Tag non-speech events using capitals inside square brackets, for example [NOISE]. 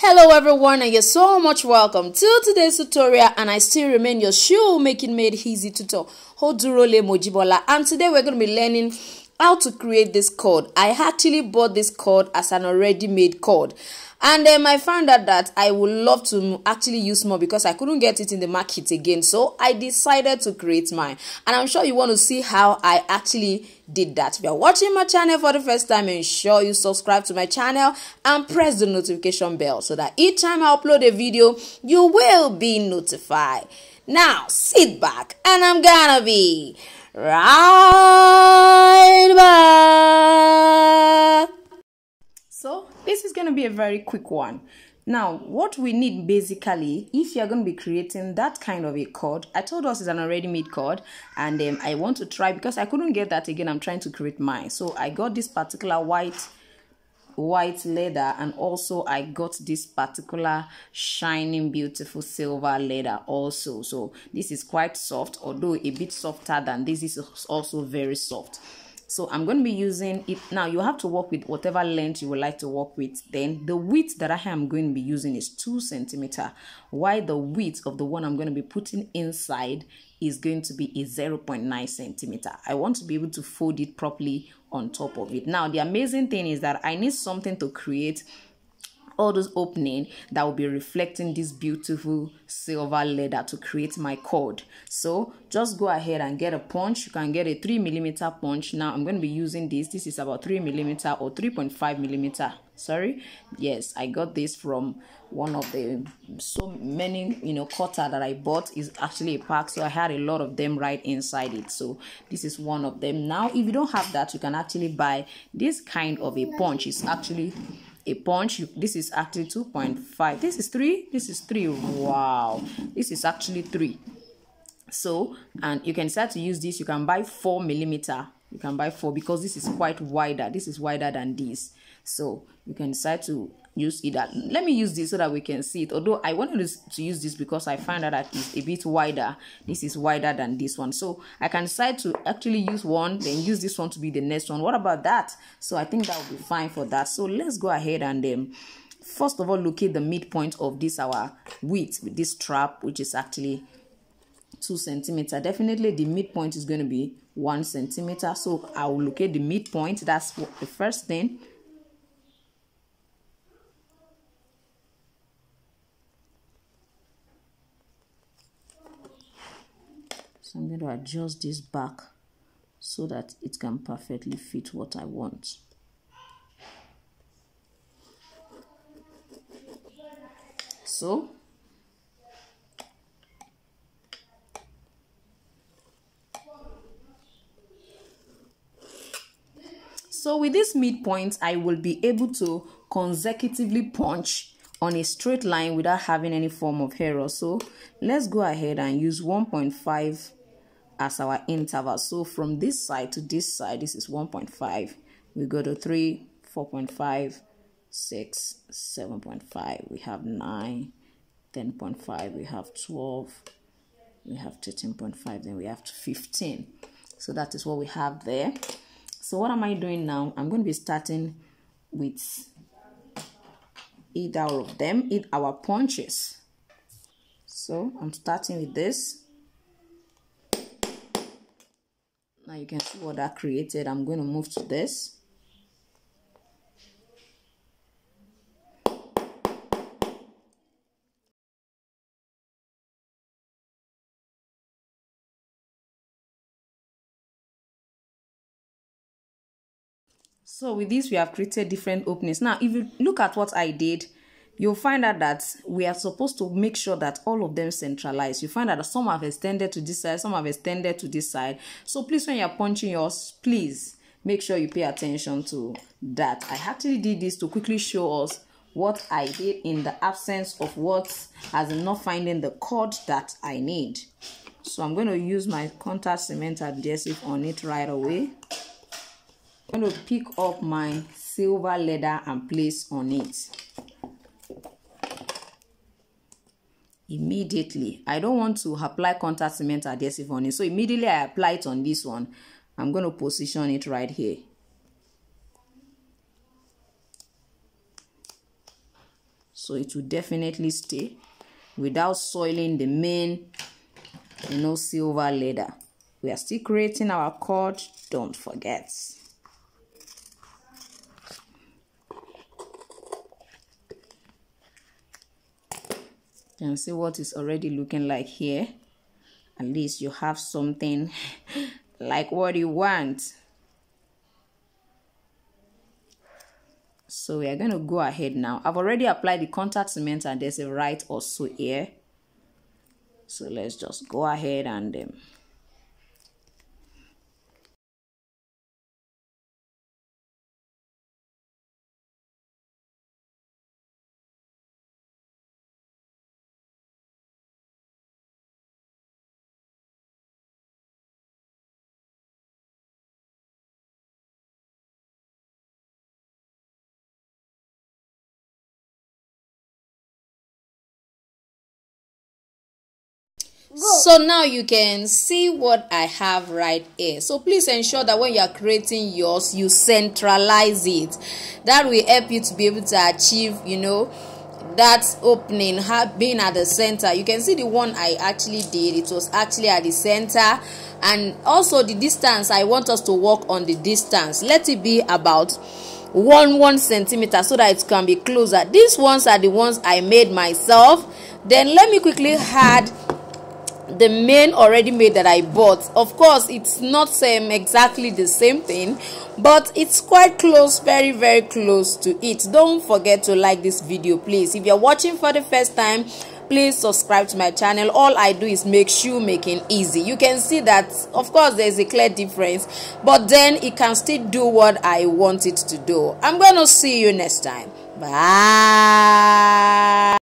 Hello everyone and you're so much welcome to today's tutorial and I still remain your shoe making made easy tutor Hodurole Mojibola. And today we're going to be learning how to create this cord. I actually bought this cord as an already made cord and um, I found out that I would love to actually use more because I couldn't get it in the market again. So I decided to create mine. And I'm sure you want to see how I actually did that. If you're watching my channel for the first time, ensure you subscribe to my channel and press the notification bell so that each time I upload a video, you will be notified. Now, sit back and I'm gonna be right be a very quick one. Now, what we need basically, if you're going to be creating that kind of a cord, I told us it's an already made cord, and um, I want to try because I couldn't get that again. I'm trying to create mine, so I got this particular white white leather and also i got this particular shining beautiful silver leather also so this is quite soft although a bit softer than this is also very soft so i'm going to be using it. Now you have to work with whatever length you would like to work with. Then the width that i am going to be using is two centimeter. While the width of the one i'm going to be putting inside is going to be a 0.9 centimeter. I want to be able to fold it properly on top of it. Now the amazing thing is that i need something to create all those opening that will be reflecting this beautiful silver leather to create my cord. So just go ahead and get a punch. You can get a 3 millimeter punch. Now i'm going to be using this. This is about 3 millimeter or 3.5 millimeter. Sorry? Yes i got this from one of the so many you know cutter that i bought is actually a pack. So i had a lot of them right inside it. So this is one of them. Now if you don't have that you can actually buy this kind of a punch. It's actually a punch this is actually 2.5 this is 3 this is 3 wow. This is actually 3 so and you can start to use this you can buy 4 millimeter. You can buy 4 because this is quite wider this is wider than this. So you can decide to use either let me use this so that we can see it. Although i wanted to use this because i find that it's a bit wider. This is wider than this one. So i can decide to actually use one then use this one to be the next one. What about that? So i think that will be fine for that. So let's go ahead and um first of all locate the midpoint of this our width with this strap which is actually two centimeter. Definitely the midpoint is going to be one centimeter. So i will locate the midpoint. That's the first thing So I'm going to adjust this back so that it can perfectly fit what I want. So So with this midpoint, I will be able to consecutively punch on a straight line without having any form of error. So let's go ahead and use 1.5 as our interval. So from this side to this side, this is 1.5. We go to 3, 4.5, 6, 7.5. We have 9, 10.5. We have 12. We have 13.5. Then we have 15. So that is what we have there. So what am I doing now? I'm going to be starting with either of them, eat our punches. So I'm starting with this. Now you can see what that created. I'm going to move to this. So with this, we have created different openings. Now, if you look at what I did, you'll find out that we are supposed to make sure that all of them centralize. You find out that some have extended to this side, some have extended to this side. So please, when you're punching yours, please make sure you pay attention to that. I actually did this to quickly show us what I did in the absence of what as in not finding the cord that I need. So I'm going to use my contact cement adhesive on it right away. I'm going to pick up my silver leather and place on it. Immediately. I don't want to apply contact cement adhesive on it. So immediately i apply it on this one. I'm going to position it right here. So it will definitely stay without soiling the main you know silver leather. We are still creating our cord. Don't forget can see what is already looking like here. At least you have something [LAUGHS] like what you want. So we are going to go ahead now. I've already applied the contact cement and there's a right also here. So let's just go ahead and um, so now you can see what i have right here. So please ensure that when you are creating yours you centralize it. That will help you to be able to achieve you know that opening being at the center. You can see the one i actually did. It was actually at the center. And also the distance. I want us to work on the distance. Let it be about one one centimeter so that it can be closer. These ones are the ones i made myself. Then let me quickly add the main already made that I bought. Of course, it's not same exactly the same thing, but it's quite close, very very close to it. Don't forget to like this video, please. If you're watching for the first time, please subscribe to my channel all i do is make shoe making easy you can see that of course there's a clear difference but then it can still do what i want it to do i'm gonna see you next time bye